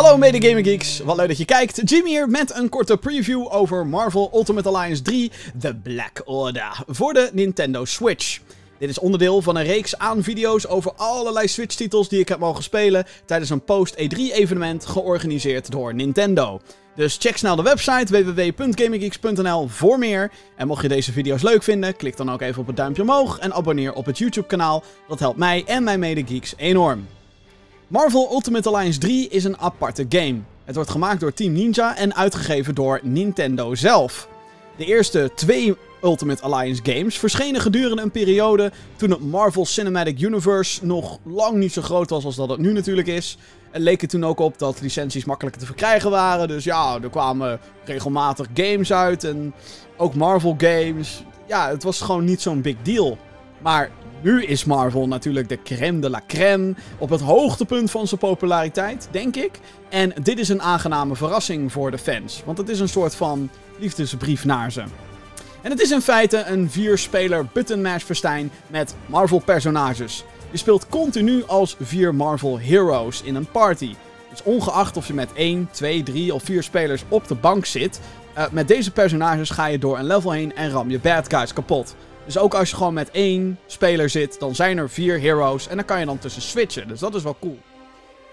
Hallo mede Geeks, wat leuk dat je kijkt. Jim hier met een korte preview over Marvel Ultimate Alliance 3 The Black Order voor de Nintendo Switch. Dit is onderdeel van een reeks aan video's over allerlei Switch-titels die ik heb mogen spelen tijdens een post-E3-evenement georganiseerd door Nintendo. Dus check snel de website www.gaminggeeks.nl voor meer. En mocht je deze video's leuk vinden, klik dan ook even op het duimpje omhoog en abonneer op het YouTube-kanaal. Dat helpt mij en mijn mede-geeks enorm. Marvel Ultimate Alliance 3 is een aparte game. Het wordt gemaakt door Team Ninja en uitgegeven door Nintendo zelf. De eerste twee Ultimate Alliance games verschenen gedurende een periode toen het Marvel Cinematic Universe nog lang niet zo groot was als dat het nu natuurlijk is. Het leek er toen ook op dat licenties makkelijker te verkrijgen waren. Dus ja, er kwamen regelmatig games uit en ook Marvel games. Ja, het was gewoon niet zo'n big deal. Maar nu is Marvel natuurlijk de crème de la crème. Op het hoogtepunt van zijn populariteit, denk ik. En dit is een aangename verrassing voor de fans. Want het is een soort van liefdesbrief naar ze. En het is in feite een vier-speler button mash met Marvel personages. Je speelt continu als vier Marvel heroes in een party. Dus ongeacht of je met 1, 2, 3 of 4 spelers op de bank zit, uh, met deze personages ga je door een level heen en ram je bad guys kapot. Dus ook als je gewoon met één speler zit, dan zijn er vier heroes en dan kan je dan tussen switchen. Dus dat is wel cool.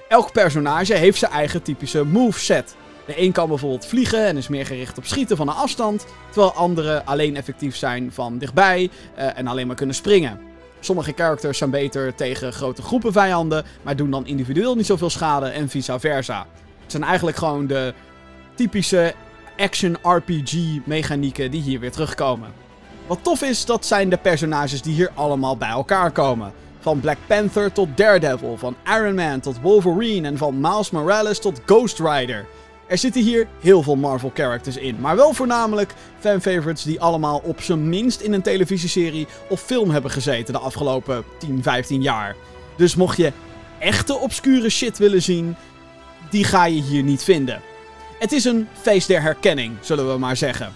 Elk personage heeft zijn eigen typische moveset. De een kan bijvoorbeeld vliegen en is meer gericht op schieten van een afstand, terwijl andere alleen effectief zijn van dichtbij uh, en alleen maar kunnen springen. Sommige characters zijn beter tegen grote groepen vijanden, maar doen dan individueel niet zoveel schade en vice versa. Het zijn eigenlijk gewoon de typische action RPG mechanieken die hier weer terugkomen. Wat tof is, dat zijn de personages die hier allemaal bij elkaar komen. Van Black Panther tot Daredevil, van Iron Man tot Wolverine en van Miles Morales tot Ghost Rider. Er zitten hier heel veel Marvel characters in, maar wel voornamelijk fanfavorites die allemaal op zijn minst in een televisieserie of film hebben gezeten de afgelopen 10, 15 jaar. Dus mocht je echte obscure shit willen zien, die ga je hier niet vinden. Het is een feest der herkenning, zullen we maar zeggen.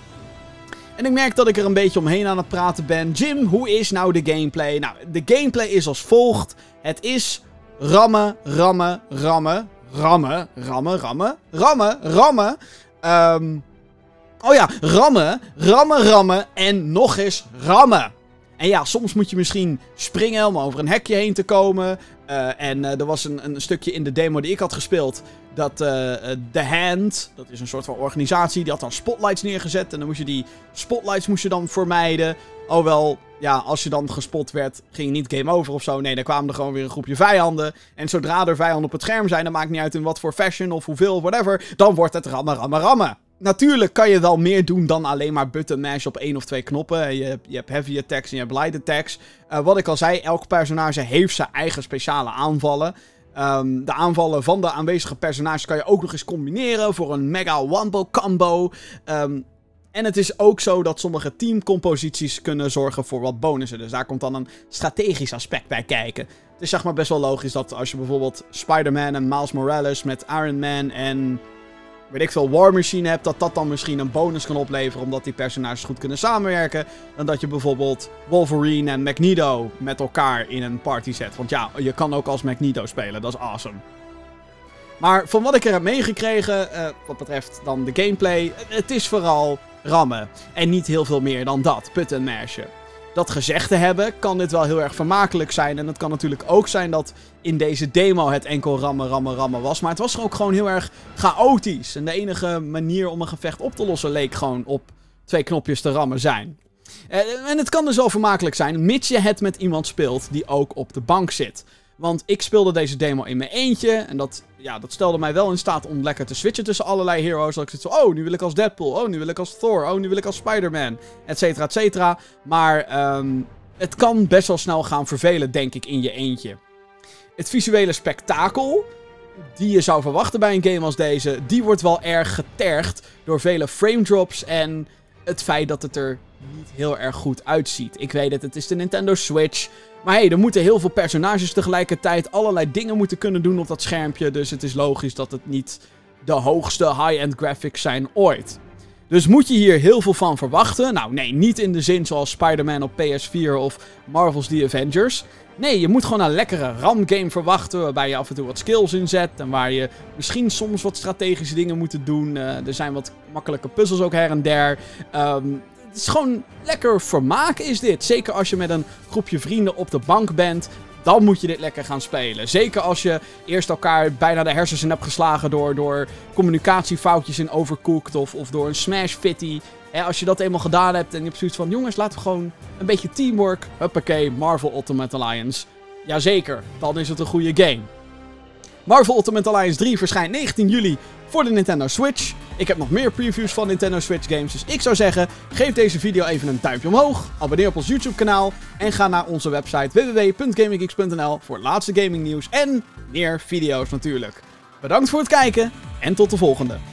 En ik merk dat ik er een beetje omheen aan het praten ben. Jim, hoe is nou de gameplay? Nou, de gameplay is als volgt. Het is rammen, rammen, rammen, rammen, rammen, rammen, rammen, rammen. Um, oh ja, rammen, rammen, rammen en nog eens rammen. En ja, soms moet je misschien springen om over een hekje heen te komen. Uh, en uh, er was een, een, stukje in de demo die ik had gespeeld. Dat uh, The Hand, dat is een soort van organisatie, die had dan spotlights neergezet. En dan moest je die spotlights moest je dan vermijden. Oh wel, ja, als je dan gespot werd, ging niet game over of zo. Nee, dan kwamen er gewoon weer een groepje vijanden. En zodra er vijanden op het scherm zijn, dan maakt niet uit in wat voor fashion of hoeveel, whatever. Dan wordt het rammen, rammen, rammen. Natuurlijk kan je wel meer doen dan alleen maar button mash op één of twee knoppen. Je, je hebt heavy attacks en je hebt light attacks. Uh, wat ik al zei, elk personage heeft zijn eigen speciale aanvallen. Um, de aanvallen van de aanwezige personages kan je ook nog eens combineren voor een mega wombo combo. Um, en het is ook zo dat sommige teamcomposities kunnen zorgen voor wat bonussen. Dus daar komt dan een strategisch aspect bij kijken. Het is zeg maar best wel logisch dat als je bijvoorbeeld Spider-Man en Miles Morales met Iron Man en weet ik veel, War Machine hebt, dat dat dan misschien een bonus kan opleveren omdat die personages goed kunnen samenwerken. Dan dat je bijvoorbeeld Wolverine en Magneto met elkaar in een party zet. Want ja, je kan ook als Magneto spelen, dat is awesome. Maar van wat ik er heb meegekregen, uh, wat betreft dan de gameplay, het is vooral rammen. En niet heel veel meer dan dat, putten mashen dat gezegd te hebben, kan dit wel heel erg vermakelijk zijn. En het kan natuurlijk ook zijn dat in deze demo het enkel rammen, rammen, rammen was. Maar het was ook gewoon heel erg chaotisch. En de enige manier om een gevecht op te lossen leek gewoon op twee knopjes te rammen zijn. En het kan dus wel vermakelijk zijn, mits je het met iemand speelt die ook op de bank zit. Want ik speelde deze demo in mijn eentje. En dat, ja, dat stelde mij wel in staat om lekker te switchen tussen allerlei heroes. Dat ik zit zo, oh, nu wil ik als Deadpool. Oh, nu wil ik als Thor. Oh, nu wil ik als Spider-Man. Etcetera, etcetera. Maar um, het kan best wel snel gaan vervelen, denk ik, in je eentje. Het visuele spektakel die je zou verwachten bij een game als deze, die wordt wel erg getergd door vele frame drops en het feit dat het er niet heel erg goed uitziet. Ik weet het, het is de Nintendo Switch. Maar hey, er moeten heel veel personages tegelijkertijd allerlei dingen moeten kunnen doen op dat schermpje. Dus het is logisch dat het niet de hoogste high-end graphics zijn ooit. Dus moet je hier heel veel van verwachten? Nou, nee, niet in de zin zoals Spider-Man op PS4 of Marvel's The Avengers. Nee, je moet gewoon een lekkere RAM-game verwachten. Waarbij je af en toe wat skills inzet. En waar je misschien soms wat strategische dingen moet doen. Uh, er zijn wat makkelijke puzzels ook her en der. Um, het is gewoon lekker vermaak is dit. Zeker als je met een groepje vrienden op de bank bent. Dan moet je dit lekker gaan spelen. Zeker als je eerst elkaar bijna de hersens in hebt geslagen door, door communicatiefoutjes in Overcooked of, of door een Smash Fitty. als je dat eenmaal gedaan hebt en je hebt zoiets van... Jongens, laten we gewoon een beetje teamwork. Huppakee, Marvel Ultimate Alliance. Jazeker, dan is het een goede game. Marvel Ultimate Alliance 3 verschijnt 19 juli voor de Nintendo Switch. Ik heb nog meer previews van Nintendo Switch games, dus ik zou zeggen, geef deze video even een duimpje omhoog, abonneer op ons YouTube kanaal en ga naar onze website www.gaminggeeks.nl voor laatste gaming nieuws en meer video's natuurlijk. Bedankt voor het kijken en tot de volgende.